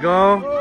Go.